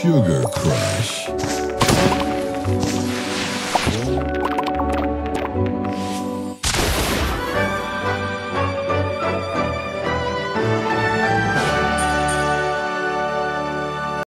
Sugar Crush.